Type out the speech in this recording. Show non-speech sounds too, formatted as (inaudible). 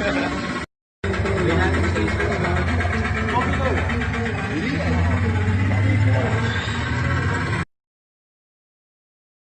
Behind (laughs) the